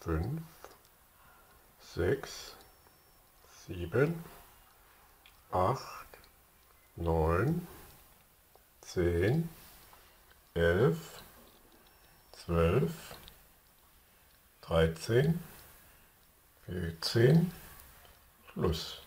fünf, sechs, sieben, acht, neun, zehn, elf, zwölf, dreizehn, vierzehn, Schluss.